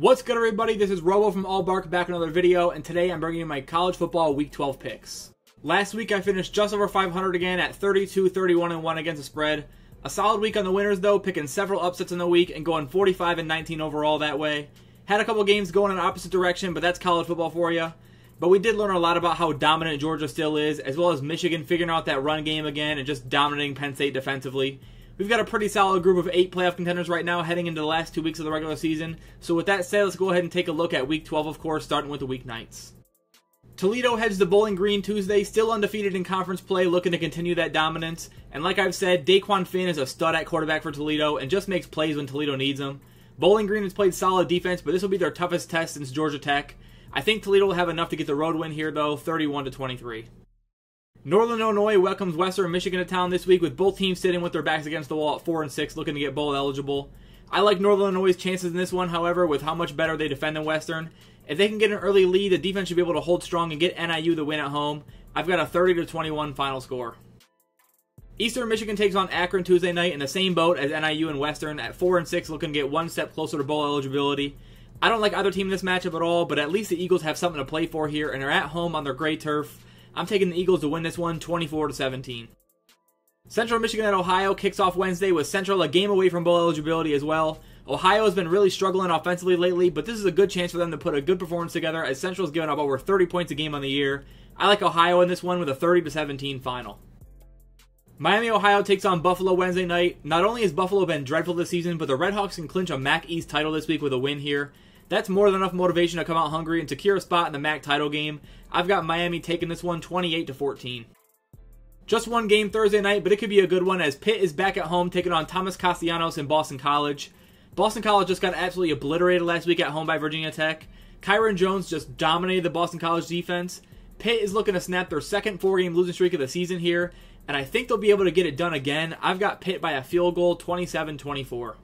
What's good, everybody? This is Robo from All Bark back another video, and today I'm bringing you my college football Week 12 picks. Last week I finished just over 500 again at 32, 31, and 1 against the spread. A solid week on the winners though, picking several upsets in the week and going 45 and 19 overall that way. Had a couple games going in opposite direction, but that's college football for you. But we did learn a lot about how dominant Georgia still is, as well as Michigan figuring out that run game again and just dominating Penn State defensively. We've got a pretty solid group of eight playoff contenders right now heading into the last two weeks of the regular season. So with that said, let's go ahead and take a look at Week 12, of course, starting with the weeknights. Toledo heads to Bowling Green Tuesday, still undefeated in conference play, looking to continue that dominance. And like I've said, Dequan Finn is a stud at quarterback for Toledo and just makes plays when Toledo needs them. Bowling Green has played solid defense, but this will be their toughest test since Georgia Tech. I think Toledo will have enough to get the road win here, though, 31 to 23. Northern Illinois welcomes Western Michigan to town this week with both teams sitting with their backs against the wall at 4 and 6 looking to get bowl eligible. I like Northern Illinois' chances in this one, however, with how much better they defend than Western. If they can get an early lead, the defense should be able to hold strong and get NIU the win at home. I've got a 30 to 21 final score. Eastern Michigan takes on Akron Tuesday night in the same boat as NIU and Western at 4 and 6 looking to get one step closer to bowl eligibility. I don't like either team in this matchup at all, but at least the Eagles have something to play for here and are at home on their gray turf. I'm taking the Eagles to win this one 24 to 17. Central Michigan at Ohio kicks off Wednesday with Central a game away from bowl eligibility as well. Ohio has been really struggling offensively lately, but this is a good chance for them to put a good performance together as Central's given up over 30 points a game on the year. I like Ohio in this one with a 30 to 17 final. Miami, Ohio takes on Buffalo Wednesday night. Not only has Buffalo been dreadful this season, but the Redhawks can clinch a MAC East title this week with a win here. That's more than enough motivation to come out hungry and secure a spot in the MAC title game. I've got Miami taking this one 28 to 14. Just one game Thursday night, but it could be a good one as Pitt is back at home taking on Thomas Castellanos in Boston College. Boston College just got absolutely obliterated last week at home by Virginia Tech. Kyron Drones just dominated the Boston College defense. Pitt is looking to snap their second four game losing streak of the season here, and I think they'll be able to get it done again. I've got Pitt by a field goal 27 24.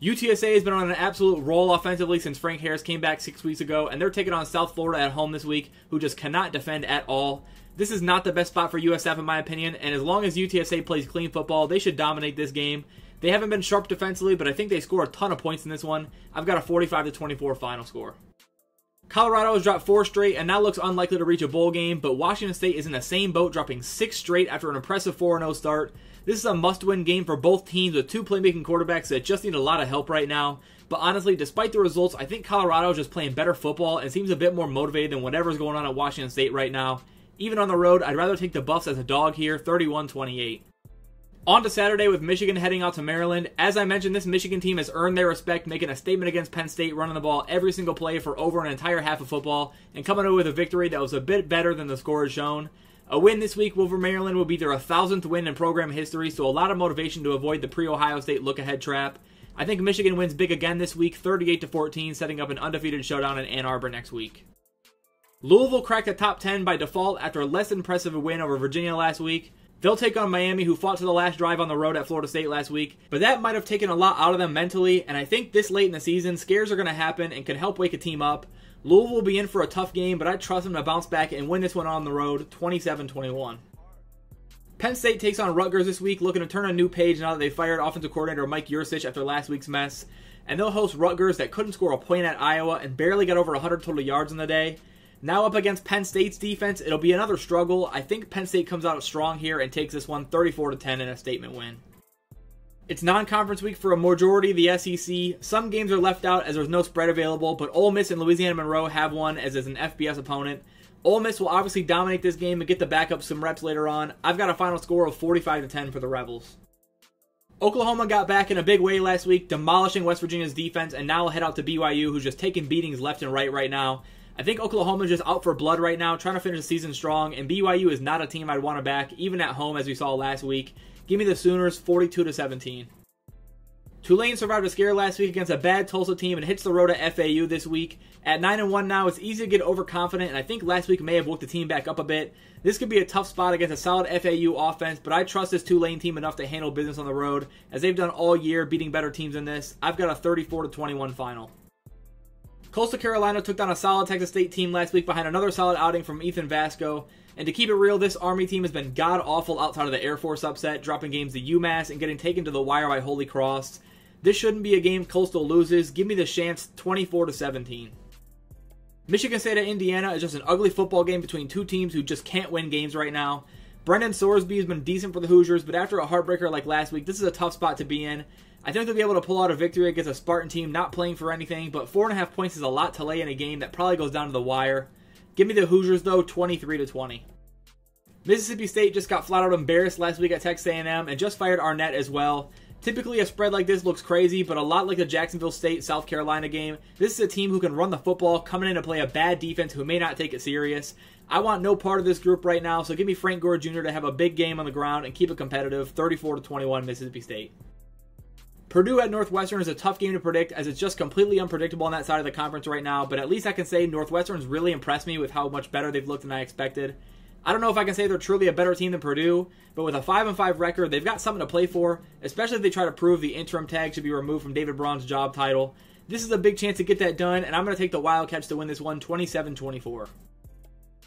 UTSA has been on an absolute roll offensively since Frank Harris came back six weeks ago, and they're taking on South Florida at home this week, who just cannot defend at all. This is not the best spot for USF, in my opinion, and as long as UTSA plays clean football, they should dominate this game. They haven't been sharp defensively, but I think they score a ton of points in this one. I've got a 45 to 24 final score. Colorado has dropped four straight and now looks unlikely to reach a bowl game, but Washington State is in the same boat, dropping six straight after an impressive 4 0 start. This is a must win game for both teams with two playmaking quarterbacks that just need a lot of help right now. But honestly, despite the results, I think Colorado is just playing better football and seems a bit more motivated than whatever's going on at Washington State right now. Even on the road, I'd rather take the Buffs as a dog here, 31 28. On to Saturday with Michigan heading out to Maryland. As I mentioned, this Michigan team has earned their respect, making a statement against Penn State, running the ball every single play for over an entire half of football, and coming away with a victory that was a bit better than the score has shown. A win this week over Maryland will be their 1,000th win in program history, so a lot of motivation to avoid the pre Ohio State look ahead trap. I think Michigan wins big again this week, 38 to 14, setting up an undefeated showdown in Ann Arbor next week. Louisville cracked the top 10 by default after a less impressive win over Virginia last week. They'll take on Miami, who fought to the last drive on the road at Florida State last week, but that might have taken a lot out of them mentally, and I think this late in the season, scares are going to happen and can help wake a team up. Louisville will be in for a tough game, but I trust them to bounce back and win this one on the road 27 21. Penn State takes on Rutgers this week, looking to turn a new page now that they fired offensive coordinator Mike Yurcich after last week's mess. And they'll host Rutgers that couldn't score a point at Iowa and barely got over 100 total yards in the day. Now up against Penn State's defense, it'll be another struggle. I think Penn State comes out strong here and takes this one 34 to 10 in a statement win. It's non-conference week for a majority of the SEC. Some games are left out as there's no spread available, but Ole Miss and Louisiana Monroe have one as is an FBS opponent. Ole Miss will obviously dominate this game and get the backup some reps later on. I've got a final score of 45 to 10 for the Rebels. Oklahoma got back in a big way last week, demolishing West Virginia's defense, and now will head out to BYU, who's just taking beatings left and right right now. I think Oklahoma's just out for blood right now, trying to finish the season strong, and BYU is not a team I'd want to back, even at home, as we saw last week. Give me the Sooners 42 to 17. Tulane survived a scare last week against a bad Tulsa team and hits the road at FAU this week. At 9 and 1 now, it's easy to get overconfident, and I think last week may have woke the team back up a bit. This could be a tough spot against a solid FAU offense, but I trust this Tulane team enough to handle business on the road, as they've done all year, beating better teams than this. I've got a 34 to 21 final. Coastal Carolina took down a solid Texas State team last week behind another solid outing from Ethan Vasko. And to keep it real, this Army team has been god awful outside of the Air Force upset, dropping games to UMass and getting taken to the wire by Holy Cross. This shouldn't be a game Coastal loses. Give me the Chants 24 to 17. Michigan State at Indiana is just an ugly football game between two teams who just can't win games right now. Brendan Sorsby has been decent for the Hoosiers, but after a heartbreaker like last week, this is a tough spot to be in. I think they'll be able to pull out a victory against a Spartan team not playing for anything, but four and a half points is a lot to lay in a game that probably goes down to the wire. Give me the Hoosiers though, 23 to 20. Mississippi State just got flat out embarrassed last week at Texas A&M and just fired Arnett as well. Typically, a spread like this looks crazy, but a lot like the Jacksonville State South Carolina game, this is a team who can run the football, coming in to play a bad defense who may not take it serious. I want no part of this group right now, so give me Frank Gore Jr. to have a big game on the ground and keep it competitive 34 to 21 Mississippi State. Purdue at Northwestern is a tough game to predict as it's just completely unpredictable on that side of the conference right now, but at least I can say Northwestern's really impressed me with how much better they've looked than I expected. I don't know if I can say they're truly a better team than Purdue, but with a 5 and 5 record, they've got something to play for, especially if they try to prove the interim tag should be removed from David Braun's job title. This is a big chance to get that done, and I'm going to take the Wildcats to win this one 27 24.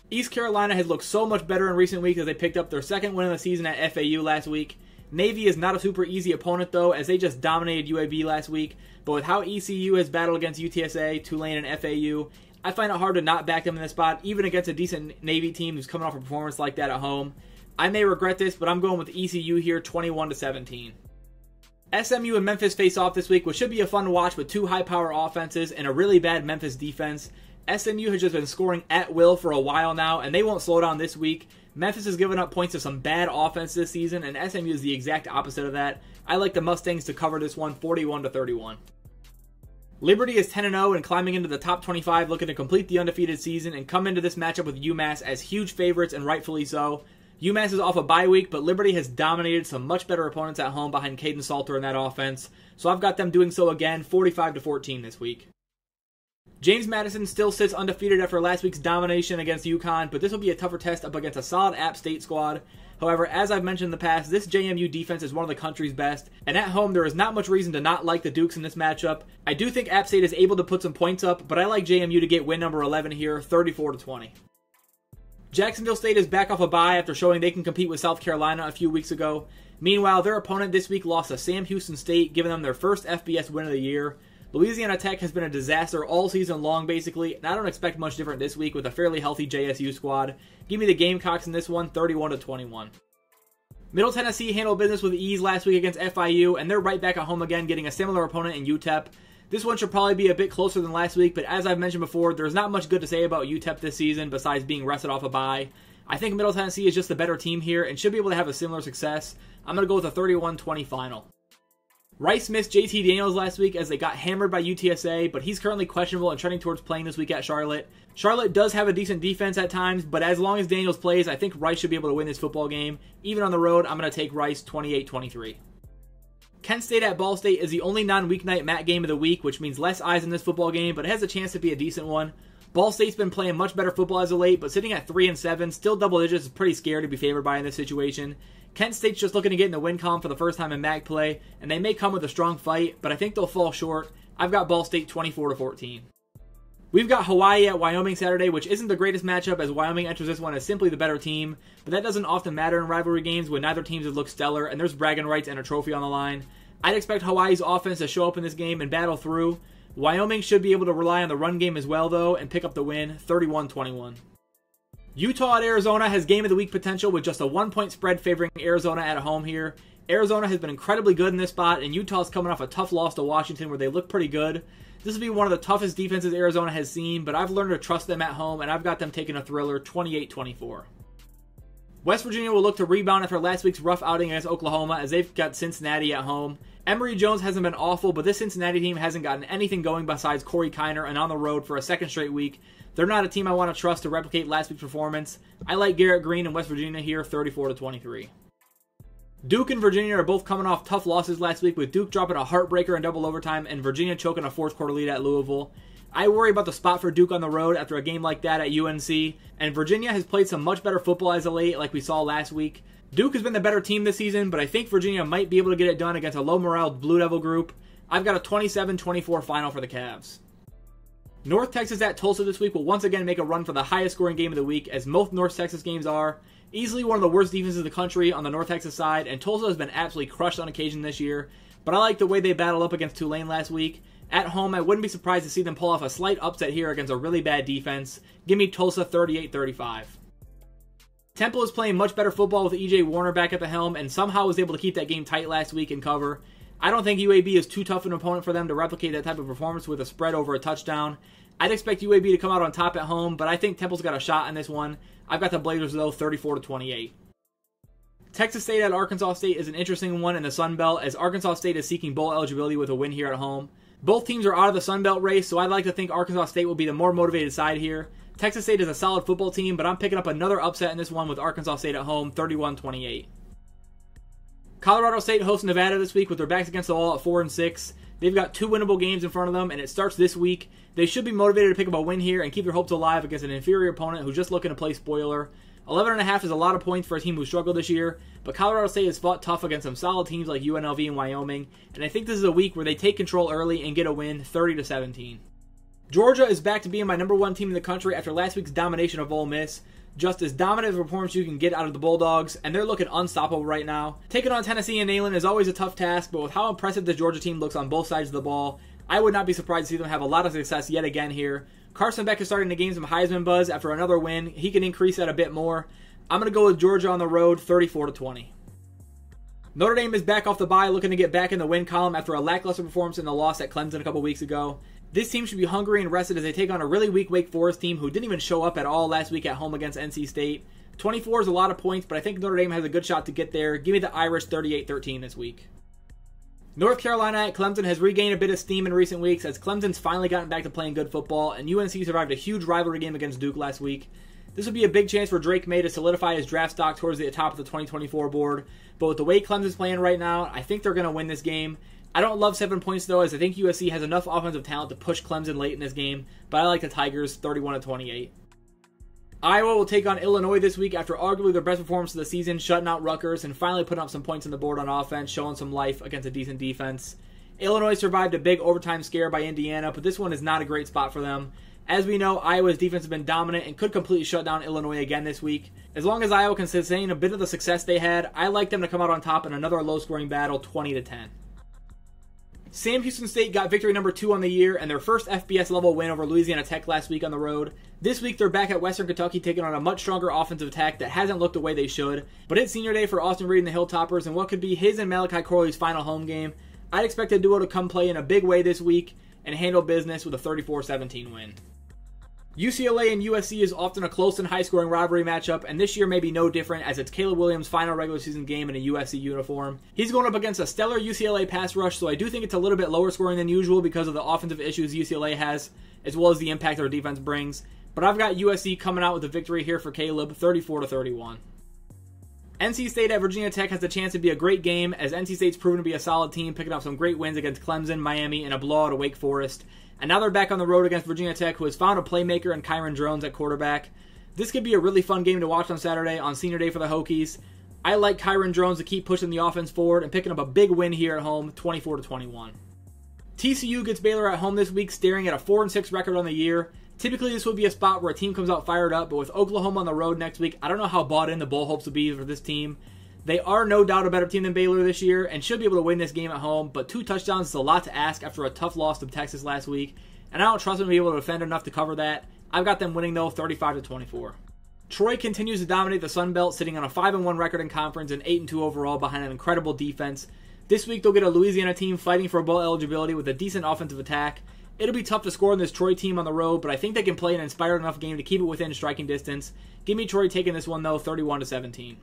East Carolina has looked so much better in recent weeks as they picked up their second win of the season at FAU last week. Navy is not a super easy opponent though, as they just dominated UAB last week. But with how ECU has battled against UTSA, Tulane, and FAU, I find it hard to not back them in this spot, even against a decent Navy team who's coming off a performance like that at home. I may regret this, but I'm going with ECU here, 21 to 17. SMU and Memphis face off this week, which should be a fun watch with two high power offenses and a really bad Memphis defense. SMU has just been scoring at will for a while now, and they won't slow down this week. Memphis has given up points to some bad offense this season, and SMU is the exact opposite of that. I like the Mustangs to cover this one 41 to 31. Liberty is 10 0 and climbing into the top 25, looking to complete the undefeated season and come into this matchup with UMass as huge favorites and rightfully so. UMass is off a bye week, but Liberty has dominated some much better opponents at home behind Kaidon Salter in that offense, so I've got them doing so again, 45 to 14 this week. James Madison still sits undefeated after last week's domination against UConn, but this will be a tougher test up against a solid App State squad. However, as I've mentioned in the past, this JMU defense is one of the country's best, and at home there is not much reason to not like the Dukes in this matchup. I do think App State is able to put some points up, but I like JMU to get win number 11 here, 34 to 20. Jacksonville State is back off a bye after showing they can compete with South Carolina a few weeks ago. Meanwhile, their opponent this week lost to Sam Houston State, giving them their first FBS win of the year. Louisiana Tech has been a disaster all season long, basically, and I don't expect much different this week with a fairly healthy JSU squad. Give me the Gamecocks in this one, 31 to 21. Middle Tennessee handled business with ease last week against FIU, and they're right back at home again, getting a similar opponent in UTEP. This one should probably be a bit closer than last week, but as I've mentioned before, there's not much good to say about UTEP this season besides being rested off a bye. I think Middle Tennessee is just the better team here and should be able to have a similar success. I'm going to go with a 31 20 final. Rice missed JT Daniels last week as they got hammered by UTSA, but he's currently questionable and trending towards playing this week at Charlotte. Charlotte does have a decent defense at times, but as long as Daniels plays, I think Rice should be able to win this football game. Even on the road, I'm going to take Rice 28 23. Kent State at Ball State is the only non weeknight mat game of the week, which means less eyes in this football game, but it has a chance to be a decent one. Ball State's been playing much better football as of late, but sitting at 3 and 7, still double digits, is pretty scary to be favored by in this situation. Kent State's just looking to get in the win column for the first time in MAC play, and they may come with a strong fight, but I think they'll fall short. I've got Ball State 24 to 14. We've got Hawaii at Wyoming Saturday, which isn't the greatest matchup as Wyoming enters this one as simply the better team, but that doesn't often matter in rivalry games when neither teams have looked stellar and there's bragging rights and a trophy on the line. I'd expect Hawaii's offense to show up in this game and battle through. Wyoming should be able to rely on the run game as well, though, and pick up the win 31 21. Utah at Arizona has game of the week potential with just a one point spread favoring Arizona at home here. Arizona has been incredibly good in this spot, and Utah's coming off a tough loss to Washington where they look pretty good. This will be one of the toughest defenses Arizona has seen, but I've learned to trust them at home, and I've got them taking a thriller 28 24. West Virginia will look to rebound after last week's rough outing against Oklahoma as they've got Cincinnati at home. Emory Jones hasn't been awful, but this Cincinnati team hasn't gotten anything going besides Corey Kiner and on the road for a second straight week. They're not a team I want to trust to replicate last week's performance. I like Garrett Green and West Virginia here, 34 to 23. Duke and Virginia are both coming off tough losses last week, with Duke dropping a heartbreaker in double overtime and Virginia choking a fourth quarter lead at Louisville. I worry about the spot for Duke on the road after a game like that at UNC, and Virginia has played some much better football as of late, like we saw last week. Duke has been the better team this season, but I think Virginia might be able to get it done against a low morale Blue Devil group. I've got a 27 24 final for the Cavs. North Texas at Tulsa this week will once again make a run for the highest scoring game of the week, as most North Texas games are. Easily one of the worst defenses in the country on the North Texas side, and Tulsa has been absolutely crushed on occasion this year. but I like the way they battled up against Tulane last week. At home, I wouldn't be surprised to see them pull off a slight upset here against a really bad defense. Give me Tulsa 38 35. Temple is playing much better football with EJ Warner back at the helm and somehow was able to keep that game tight last week and cover. I don't think UAB is too tough an opponent for them to replicate that type of performance with a spread over a touchdown. I'd expect UAB to come out on top at home, but I think Temple's got a shot in this one. I've got the Blazers though 34 to 28. Texas State at Arkansas State is an interesting one in the Sun Belt as Arkansas State is seeking bowl eligibility with a win here at home. Both teams are out of the Sun Belt race, so I'd like to think Arkansas State will be the more motivated side here. Texas State is a solid football team, but I'm picking up another upset in this one with Arkansas State at home, 31 28. Colorado State hosts Nevada this week with their backs against the wall at 4 and 6. They've got two winnable games in front of them, and it starts this week. They should be motivated to pick up a win here and keep their hopes alive against an inferior opponent who's just looking to play spoiler. 11.5 is a lot of points for a team who struggled this year, but Colorado State has fought tough against some solid teams like UNLV and Wyoming, and I think this is a week where they take control early and get a win 30 to 17. Georgia is back to being my number one team in the country after last week's domination of Ole Miss. Just as dominant of a performance you can get out of the Bulldogs, and they're looking unstoppable right now. Taking on Tennessee and Neyland is always a tough task, but with how impressive the Georgia team looks on both sides of the ball, I would not be surprised to see them have a lot of success yet again here. Carson Beck is starting to gain some Heisman buzz after another win. He can increase that a bit more. I'm going to go with Georgia on the road, 34 to 20. Notre Dame is back off the bye, looking to get back in the win column after a lackluster performance in the loss at Clemson a couple weeks ago. This team should be hungry and rested as they take on a really weak Wake Forest team who didn't even show up at all last week at home against NC State. 24 is a lot of points, but I think Notre Dame has a good shot to get there. Give me the Irish 38 13 this week. North Carolina at Clemson has regained a bit of steam in recent weeks as Clemson's finally gotten back to playing good football, and UNC survived a huge rivalry game against Duke last week. This would be a big chance for Drake Maye to solidify his draft stock towards the top of the 2024 board. But with the way Clemson's playing right now, I think they're going to win this game. I don't love seven points though, as I think USC has enough offensive talent to push Clemson late in this game. But I like the Tigers, 31 to 28. Iowa will take on Illinois this week after arguably their best performance of the season, shutting out Rutgers and finally putting up some points on the board on offense, showing some life against a decent defense. Illinois survived a big overtime scare by Indiana, but this one is not a great spot for them. As we know, Iowa's defense has been dominant and could completely shut down Illinois again this week. As long as Iowa can sustain a bit of the success they had, I like them to come out on top in another low-scoring battle, 20 to 10. Sam Houston State got victory number two on the year and their first FBS level win over Louisiana Tech last week on the road. This week they're back at Western Kentucky taking on a much stronger offensive attack that hasn't looked the way they should. But it's senior day for Austin Reed and the Hilltoppers and what could be his and Malachi Corley's final home game. I'd expect the duo to come play in a big way this week and handle business with a 34 17 win. UCLA and USC is often a close and high scoring rivalry matchup, and this year may be no different as it's Caleb Williams' final regular season game in a USC uniform. He's going up against a stellar UCLA pass rush, so I do think it's a little bit lower scoring than usual because of the offensive issues UCLA has, as well as the impact their defense brings. But I've got USC coming out with a victory here for Caleb, 34 to 31. NC State at Virginia Tech has a chance to be a great game as NC State's proven to be a solid team, picking up some great wins against Clemson, Miami, and a blowout at Wake Forest. And now they're back on the road against Virginia Tech, who has found a playmaker in Kyron Drones at quarterback. This could be a really fun game to watch on Saturday on senior day for the Hokies. I like Kyron Drones to keep pushing the offense forward and picking up a big win here at home, 24 to 21. TCU gets Baylor at home this week, staring at a 4 and 6 record on the year. Typically, this would be a spot where a team comes out fired up, but with Oklahoma on the road next week, I don't know how bought in the bowl hopes to be for this team. They are no doubt a better team than Baylor this year and should be able to win this game at home, but two touchdowns is a lot to ask after a tough loss to Texas last week, and I don't trust them to be able to defend enough to cover that. I've got them winning though, 35 to 24. Troy continues to dominate the Sun Belt, sitting on a 5 1 record in conference and 8 2 overall behind an incredible defense. This week they'll get a Louisiana team fighting for bowl eligibility with a decent offensive attack. It'll be tough to score on this Troy team on the road, but I think they can play an inspired enough game to keep it within striking distance. Give me Troy taking this one though, 31 to 17.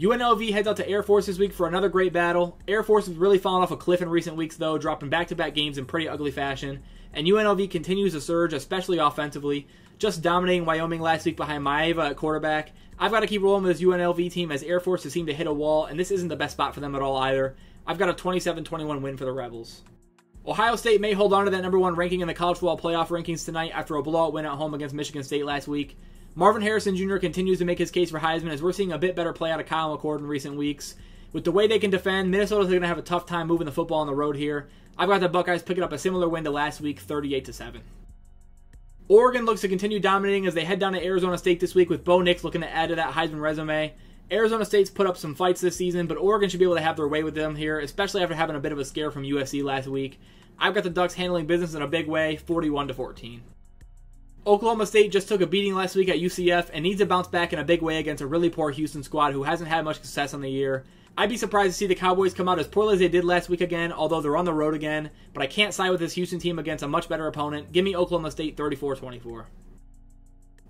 UNLV heads out to Air Force this week for another great battle. Air Force has really fallen off a cliff in recent weeks, though, dropping back to back games in pretty ugly fashion. And UNLV continues to surge, especially offensively, just dominating Wyoming last week behind Maiava at quarterback. I've got to keep rolling with this UNLV team as Air Force has seemed to hit a wall, and this isn't the best spot for them at all either. I've got a 27 21 win for the Rebels. Ohio State may hold on to that number one ranking in the college football playoff rankings tonight after a blowout win at home against Michigan State last week. Marvin Harrison Jr. continues to make his case for Heisman as we're seeing a bit better play out of Kyle McCord in recent weeks. With the way they can defend, Minnesota's going to have a tough time moving the football on the road here. I've got the Buckeyes picking up a similar win to last week, 38 to 7. Oregon looks to continue dominating as they head down to Arizona State this week with Bo Nix looking to add to that Heisman resume. Arizona State's put up some fights this season, but Oregon should be able to have their way with them here, especially after having a bit of a scare from USC last week. I've got the Ducks handling business in a big way, 41 to 14. Oklahoma State just took a beating last week at UCF and needs to bounce back in a big way against a really poor Houston squad who hasn't had much success on the year. I'd be surprised to see the Cowboys come out as poorly as they did last week again, although they're on the road again, but I can't side with this Houston team against a much better opponent. Give me Oklahoma State 34 24.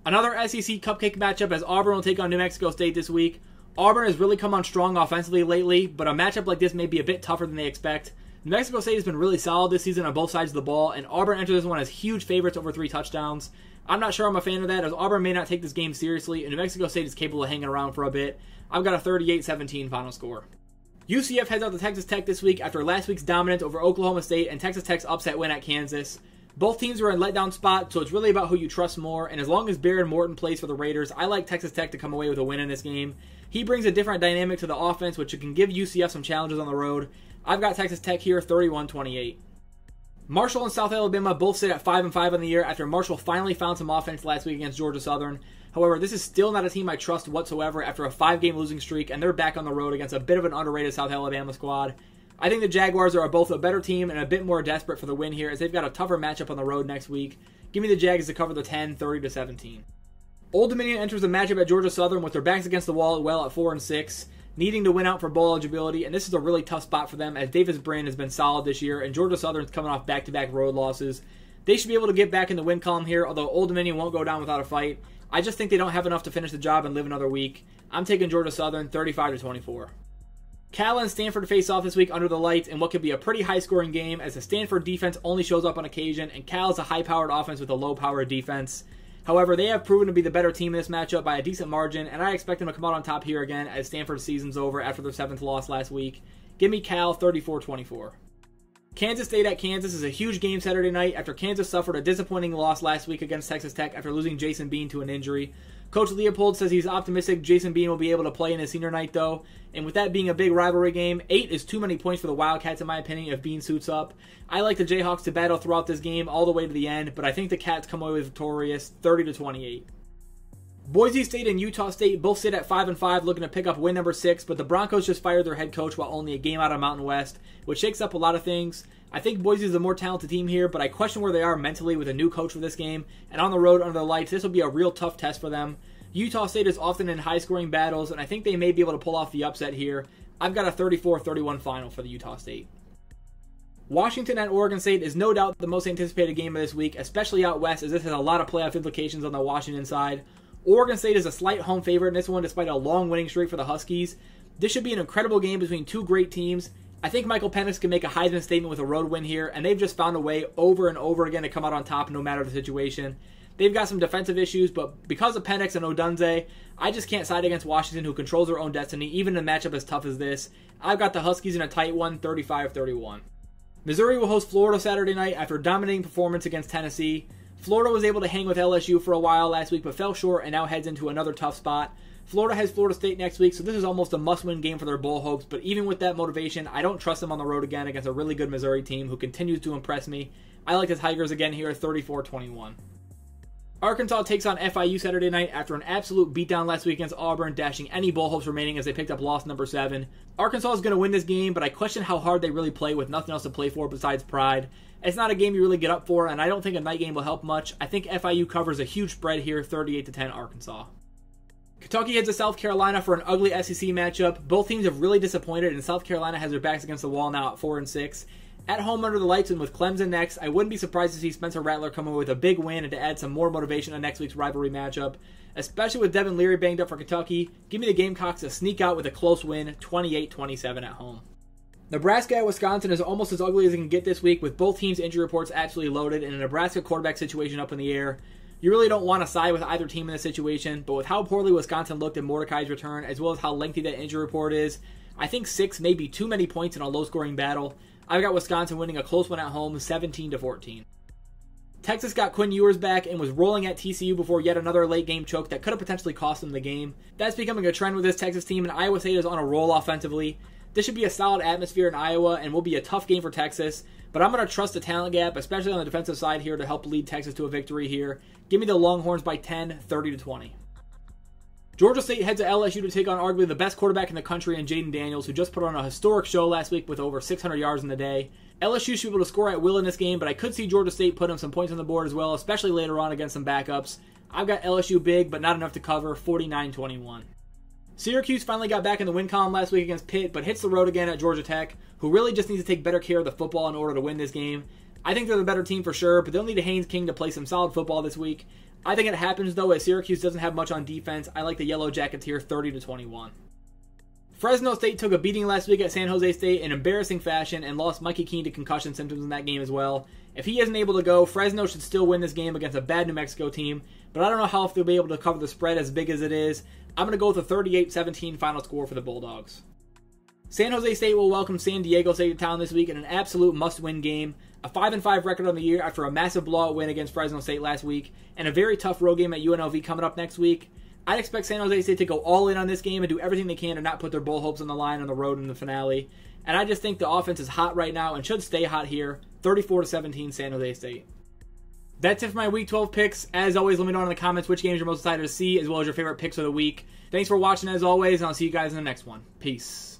Another SEC cupcake matchup as Auburn will take on New Mexico State this week. Auburn has really come on strong offensively lately, but a matchup like this may be a bit tougher than they expect. New Mexico State has been really solid this season on both sides of the ball, and Auburn enters this one as huge favorites over three touchdowns. I'm not sure I'm a fan of that, as Auburn may not take this game seriously, and New Mexico State is capable of hanging around for a bit. I've got a 38 17 final score. UCF heads out to Texas Tech this week after last week's dominance over Oklahoma State and Texas Tech's upset win at Kansas. Both teams are in letdown spot, so it's really about who you trust more. And as long as Behren Morton plays for the Raiders, I like Texas Tech to come away with a win in this game. He brings a different dynamic to the offense, which can give UCF some challenges on the road. I've got Texas Tech here 31 28. Marshall and South Alabama both sit at 5 and 5 on the year after Marshall finally found some offense last week against Georgia Southern. However, this is still not a team I trust whatsoever after a five game losing streak, and they're back on the road against a bit of an underrated South Alabama squad. I think the Jaguars are both a better team and a bit more desperate for the win here as they've got a tougher matchup on the road next week. Give me the Jags to cover the 10, 30 to 17. Old Dominion enters the matchup at Georgia Southern with their backs against the wall well at 4 and 6, needing to win out for bowl eligibility, and this is a really tough spot for them as Davis Brin has been solid this year and Georgia Southern's coming off back to back road losses. They should be able to get back in the win column here, although Old Dominion won't go down without a fight. I just think they don't have enough to finish the job and live another week. I'm taking Georgia Southern 35 to 24. Cal and Stanford face off this week under the lights in what could be a pretty high scoring game as the Stanford defense only shows up on occasion and Cal is a high powered offense with a low powered defense. However, they have proven to be the better team in this matchup by a decent margin, and I expect them to come out on top here again as Stanford's season's over after their seventh loss last week. Give me Cal 34 24. Kansas State at Kansas is a huge game Saturday night after Kansas suffered a disappointing loss last week against Texas Tech after losing Jason Bean to an injury. Coach Leipold says he's optimistic Jason Bean will be able to play in his senior night, though. And with that being a big rivalry game, eight is too many points for the Wildcats, in my opinion, if Bean suits up. I like the Jayhawks to battle throughout this game all the way to the end, but I think the Cats come away victorious 30 to 28. Boise State and Utah State both sit at 5 and 5 looking to pick up win number 6, but the Broncos just fired their head coach while only a game out of Mountain West, which shakes up a lot of things. I think Boise is a more talented team here, but I question where they are mentally with a new coach for this game, and on the road under the lights, this will be a real tough test for them. Utah State is often in high scoring battles, and I think they may be able to pull off the upset here. I've got a 34 31 final for the Utah State. Washington at Oregon State is no doubt the most anticipated game of this week, especially out west, as this has a lot of playoff implications on the Washington side. Oregon State is a slight home favorite in this one, despite a long winning streak for the Huskies. This should be an incredible game between two great teams. I think Michael Penix can make a Heisman statement with a road win here, and they've just found a way over and over again to come out on top no matter the situation. They've got some defensive issues, but because of Penix and Odunze, I just can't side against Washington, who controls their own destiny, even in a matchup as tough as this. I've got the Huskies in a tight one, 35 31. Missouri will host Florida Saturday night after a dominating performance against Tennessee. Florida was able to hang with LSU for a while last week, but fell short and now heads into another tough spot. Florida has Florida State next week, so this is almost a must win game for their bowl hopes. But even with that motivation, I don't trust them on the road again against a really good Missouri team who continues to impress me. I like the Tigers again here, at 34 21. Arkansas takes on FIU Saturday night after an absolute beatdown last week against Auburn, dashing any bowl hopes remaining as they picked up loss number seven. Arkansas is going to win this game, but I question how hard they really play with nothing else to play for besides pride. It's not a game you really get up for, and I don't think a night game will help much. I think FIU covers a huge spread here, 38 to 10 Arkansas. Kentucky heads to South Carolina for an ugly SEC matchup. Both teams have really disappointed, and South Carolina has their backs against the wall now at four and six. At home under the lights and with Clemson next, I wouldn't be surprised to see Spencer Rattler come away with a big win and to add some more motivation on next week's rivalry matchup. Especially with Devin Leary banged up for Kentucky, give me the Gamecocks to sneak out with a close win, 28-27 at home. Nebraska at Wisconsin is almost as ugly as it can get this week, with both teams' injury reports absolutely loaded and a Nebraska quarterback situation up in the air. You really don't want to side with either team in this situation, but with how poorly Wisconsin looked in Mordecai's return, as well as how lengthy that injury report is, I think six may be too many points in a low scoring battle. I've got Wisconsin winning a close one at home, 17 to 14. Texas got Quinn Ewers back and was rolling at TCU before yet another late game choke that could have potentially cost them the game. That's becoming a trend with this Texas team, and Iowa State is on a roll offensively. This should be a solid atmosphere in Iowa and will be a tough game for Texas, but I'm going to trust the talent gap, especially on the defensive side here, to help lead Texas to a victory here. Give me the Longhorns by 10, 30 to 20. Georgia State heads to LSU to take on arguably the best quarterback in the country in Jayden Daniels, who just put on a historic show last week with over 600 yards in the day. LSU should be able to score at will in this game, but I could see Georgia State putting some points on the board as well, especially later on against some backups. I've got LSU big, but not enough to cover, 49 21. Syracuse finally got back in the win column last week against Pitt, but hits the road again at Georgia Tech, who really just needs to take better care of the football in order to win this game. I think they're the better team for sure, but they'll need a Haynes King to play some solid football this week. I think it happens though, as Syracuse doesn't have much on defense. I like the Yellow Jackets here, 30 to 21. Fresno State took a beating last week at San Jose State in embarrassing fashion and lost Mikey Keene to concussion symptoms in that game as well. If he isn't able to go, Fresno should still win this game against a bad New Mexico team, but I don't know how if they'll be able to cover the spread as big as it is. I'm going to go with a 38 17 final score for the Bulldogs. San Jose State will welcome San Diego State to town this week in an absolute must win game. A 5 and 5 record on the year after a massive blowout win against Fresno State last week, and a very tough road game at UNLV coming up next week. I'd expect San Jose State to go all in on this game and do everything they can to not put their bull hopes on the line on the road in the finale. And I just think the offense is hot right now and should stay hot here. 34 to 17 San Jose State. That's it for my Week 12 picks. As always, let me know in the comments which games you're most excited to see, as well as your favorite picks of the week. Thanks for watching as always, and I'll see you guys in the next one. Peace.